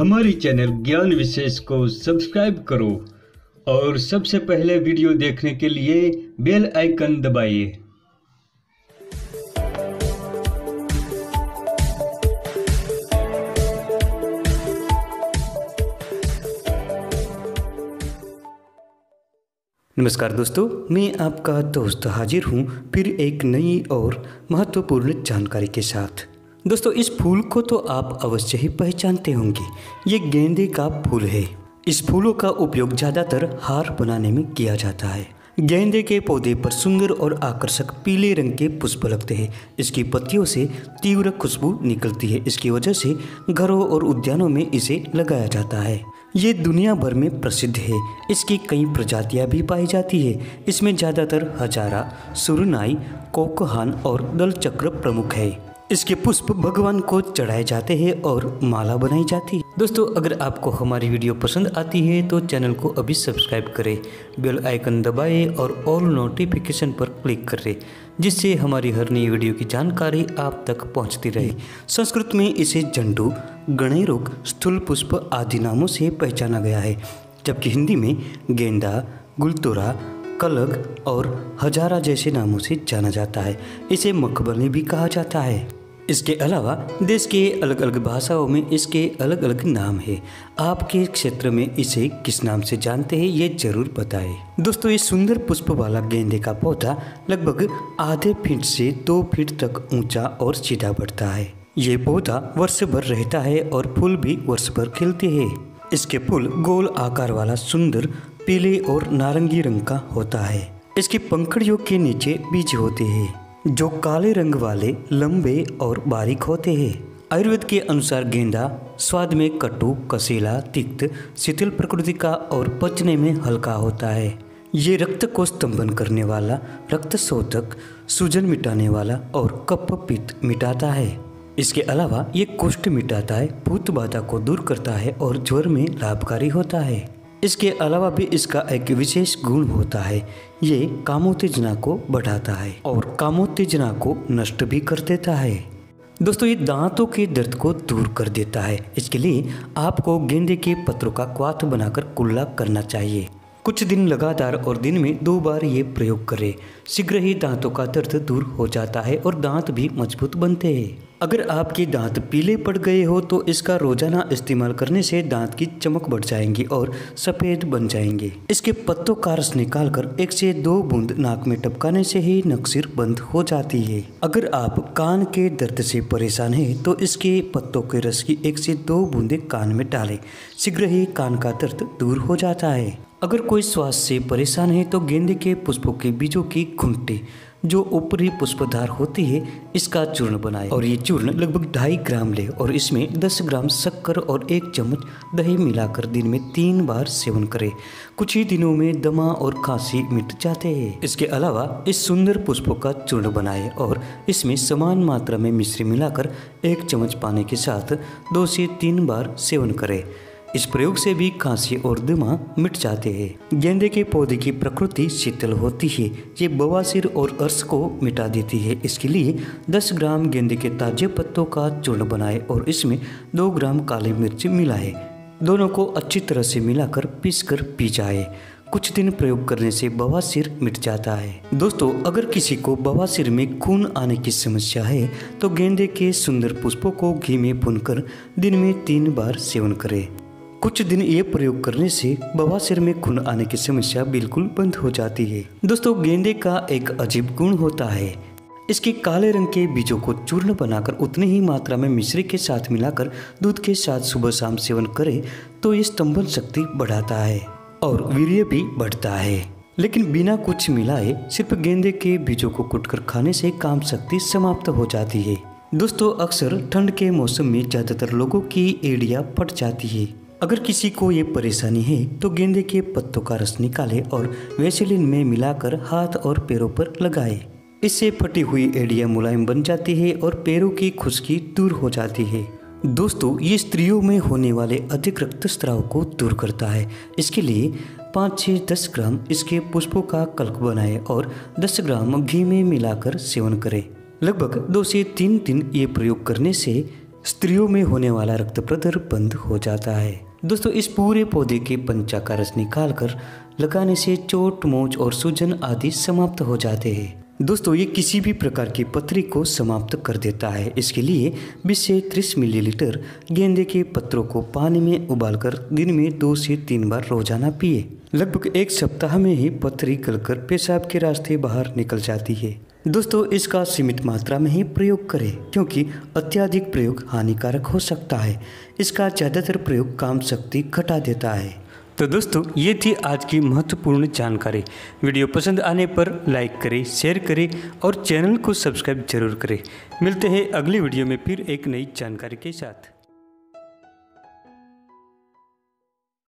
हमारे चैनल ज्ञान विशेष को सब्सक्राइब करो और सबसे पहले वीडियो देखने के लिए बेल आइकन दबाइए। नमस्कार दोस्तों, मैं आपका दोस्त हाजिर हूँ फिर एक नई और महत्वपूर्ण जानकारी के साथ। दोस्तों, इस फूल को तो आप अवश्य ही पहचानते होंगे। ये गेंदे का फूल है। इस फूलों का उपयोग ज़्यादातर हार बनाने में किया जाता है। गेंदे के पौधे पर सुंदर और आकर्षक पीले रंग के पुष्प लगते हैं। इसकी पत्तियों से तीव्र खुशबू निकलती है। इसकी वजह से घरों और उद्यानों में इसे लगाया जाता है। ये दुनिया भर में प्रसिद्ध है। इसकी कई प्रजातियाँ भी पाई जाती है। इसमें ज़्यादातर हजारा, सुरनाई, कोकहान और दलचक्र प्रमुख है। इसके पुष्प भगवान को चढ़ाए जाते हैं और माला बनाई जाती है। दोस्तों, अगर आपको हमारी वीडियो पसंद आती है तो चैनल को अभी सब्सक्राइब करें, बेल आइकन दबाएँ और ऑल नोटिफिकेशन पर क्लिक करें, जिससे हमारी हर नई वीडियो की जानकारी आप तक पहुँचती रहे। संस्कृत में इसे झंडू गणेरुक, स्थूल पुष्प आदि नामों से पहचाना गया है, जबकि हिंदी में गेंदा, गुलतोरा, कलग और हजारा जैसे नामों से जाना जाता है। इसे मकबरनी भी कहा जाता है। इसके अलावा देश के अलग अलग भाषाओं में इसके अलग अलग नाम है। आपके क्षेत्र में इसे किस नाम से जानते हैं, ये ज़रूर बताएँ। दोस्तों ये सुंदर पुष्प वाला गेंदे का पौधा लगभग आधे फीट से दो फीट तक ऊँचा और सीधा बढ़ता है। ये पौधा वर्ष भर रहता है और फूल भी वर्ष भर खिलते हैं। इसके फूल गोल आकार वाला सुंदर पीले और नारंगी रंग का होता है। इसकी पंखड़ियों के नीचे बीज होते हैं। जो काले रंग वाले, लंबे और बारीक होते हैं। आयुर्वेद के अनुसार गेंदा, स्वाद में कटु, कसीला, तिक्त, शिथिल प्रकृति का और पचने में हल्का होता है। ये रक्त को स्तंभन करने वाला, रक्त शोधक, सूजन मिटाने वाला और कप पित्त मिटाता है। इसके अलावा ये कुष्ठ मिटाता है, भूत बाधा को दूर करता है और ज्वर में लाभकारी होता है। इसके अलावा भी इसका एक विशेष गुण होता है, ये कामोत्तेजना को बढ़ाता है और कामोत्तेजना को नष्ट भी कर देता है। दोस्तों, ये दांतों के दर्द को दूर कर देता है। इसके लिए आपको गेंदे के पत्रों का क्वाथ बनाकर कुल्ला करना चाहिए। कुछ दिन लगातार और दिन में दो बार ये प्रयोग करें। शीघ्र ही दांतों का दर्द दूर हो जाता है और दांत भी मज़बूत बनते हैं। अगर आपके दांत पीले पड़ गए हो तो इसका रोज़ाना इस्तेमाल करने से दांत की चमक बढ़ जाएँगी और सफ़ेद बन जाएँगे। इसके पत्तों का रस निकाल कर एक से दो बूंद नाक में टपकाने से ही नक्सिर बंद हो जाती है। अगर आप कान के दर्द से परेशान हैं तो इसके पत्तों के रस की एक से दो बूंदे कान में डालें। शीघ्र ही कान का दर्द दूर हो जाता है। अगर कोई स्वास्थ्य से परेशान है तो गेंदे के पुष्पों के बीजों की घुंटे जो ऊपरी पुष्पधार होती है, इसका चूर्ण बनाए। और ये चूर्ण लगभग ढाई ग्राम ले और इसमें 10 ग्राम शक्कर और एक चम्मच दही मिलाकर दिन में तीन बार सेवन करें। कुछ ही दिनों में दमा और खांसी मिट जाते हैं। इसके अलावा इस सुंदर पुष्पों का चूर्ण बनाए और इसमें समान मात्रा में मिश्री मिलाकर एक चम्मच पानी के साथ दो से तीन बार सेवन करें। इस प्रयोग से भी खांसी और दमा मिट जाते हैं। गेंदे के पौधे की प्रकृति शीतल होती है, ये बवासीर और अर्श को मिटा देती है। इसके लिए 10 ग्राम गेंदे के ताजे पत्तों का चूर्ण बनाए और इसमें 2 ग्राम काली मिर्च मिलाए। दोनों को अच्छी तरह से मिलाकर पीस कर पी जाए। कुछ दिन प्रयोग करने से बवासीर मिट जाता है। दोस्तों, अगर किसी को बवासीर में खून आने की समस्या है तो गेंदे के सुंदर पुष्पों को घी में भुनकर दिन में तीन बार सेवन करें। कुछ दिन ये प्रयोग करने से बवासीर में खून आने की समस्या बिल्कुल बंद हो जाती है। दोस्तों, गेंदे का एक अजीब गुण होता है। इसके काले रंग के बीजों को चूर्ण बनाकर उतनी ही मात्रा में मिश्री के साथ मिलाकर दूध के साथ सुबह शाम सेवन करें तो ये स्तंभन शक्ति बढ़ाता है और वीर्य भी बढ़ता है। लेकिन बिना कुछ मिलाए सिर्फ़ गेंदे के बीजों को कुटकर खाने से काम शक्ति समाप्त हो जाती है। दोस्तों, अक्सर ठंड के मौसम में ज़्यादातर लोगों की एड़िया फट जाती है। अगर किसी को ये परेशानी है तो गेंदे के पत्तों का रस निकाले और वेसिलिन में मिलाकर हाथ और पैरों पर लगाए। इससे फटी हुई एड़िया मुलायम बन जाती है और पैरों की खुश्की दूर हो जाती है। दोस्तों, ये स्त्रियों में होने वाले अधिक रक्तस्राव को दूर करता है। इसके लिए पाँच से दस ग्राम इसके पुष्पों का कल्क बनाए और दस ग्राम घी में मिलाकर सेवन करें। लगभग दो से तीन दिन ये प्रयोग करने से स्त्रियों में होने वाला रक्त प्रदर बंद हो जाता है। दोस्तों, इस पूरे पौधे के पंचा का रस निकाल कर लगाने से चोट, मोच और सूजन आदि समाप्त हो जाते हैं। दोस्तों, ये किसी भी प्रकार की पथरी को समाप्त कर देता है। इसके लिए 20 से 30 मिलीलीटर गेंदे के पत्रों को पानी में उबालकर दिन में दो से तीन बार रोज़ाना पिए। लगभग एक सप्ताह में ही पथरी गलकर पेशाब के रास्ते बाहर निकल जाती है। दोस्तों, इसका सीमित मात्रा में ही प्रयोग करें, क्योंकि अत्याधिक प्रयोग हानिकारक हो सकता है। इसका ज़्यादातर प्रयोग काम शक्ति घटा देता है। तो दोस्तों, ये थी आज की महत्वपूर्ण जानकारी। वीडियो पसंद आने पर लाइक करें, शेयर करें और चैनल को सब्सक्राइब ज़रूर करें। मिलते हैं अगली वीडियो में फिर एक नई जानकारी के साथ।